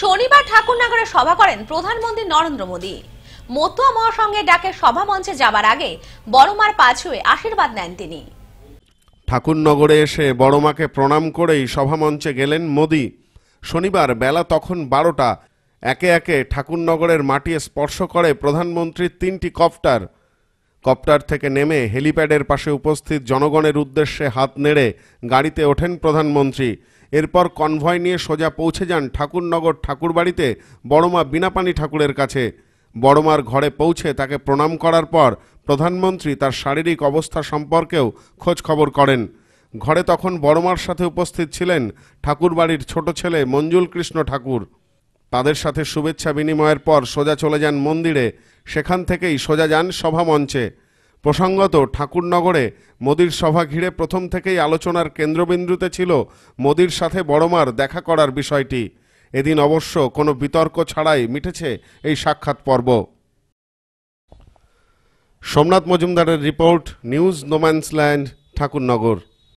শনিবার ঠাকুরনগরে সভা করেন প্রধানমন্ত্রী নরেন্দ্র মোদী। মতুয়া মহাসংঘের ডাকে সভা মঞ্চে যাবার আগে বড়মার পা ছুঁয়ে আশীর্বাদ নেন তিনি। ঠাকুরনগরে এসে বড়মাকে প্রণাম করেই সভামঞ্চে গেলেন মোদি। শনিবার বেলা তখন বারোটা, একে একে ঠাকুরনগরের মাটি স্পর্শ করে প্রধানমন্ত্রীর তিনটি কপ্টার। কপ্টার থেকে নেমে হেলিপ্যাডের পাশে উপস্থিত জনগণের উদ্দেশ্যে হাত নেড়ে গাড়িতে ওঠেন প্রধানমন্ত্রী। এরপর কনভয় নিয়ে সোজা পৌঁছে যান ঠাকুরনগর ঠাকুরবাড়িতে বড়মা বিনাপানি ঠাকুরের কাছে। বড়মার ঘরে পৌঁছে তাকে প্রণাম করার পর প্রধানমন্ত্রী তার শারীরিক অবস্থা সম্পর্কেও খোঁজ খবর করেন। ঘরে তখন বড়মার সাথে উপস্থিত ছিলেন ঠাকুরবাড়ির ছোট ছেলে মঞ্জুল কৃষ্ণ ঠাকুর। তাদের সাথে শুভেচ্ছা বিনিময়ের পর সোজা চলে যান মন্দিরে। সেখান থেকেই সোজা যান সভামঞ্চে। প্রসঙ্গত, ঠাকুরনগরে মোদির সভা ঘিরে প্রথম থেকেই আলোচনার কেন্দ্রবিন্দুতে ছিল মোদির সাথে বড়মার দেখা করার বিষয়টি। এদিন অবশ্য কোনো বিতর্ক ছাড়াই মিটেছে এই সাক্ষাৎ পর্ব। সোমনাথ মজুমদারের রিপোর্ট, নিউজ, নোম্যান্সল্যান্ড, ঠাকুরনগর।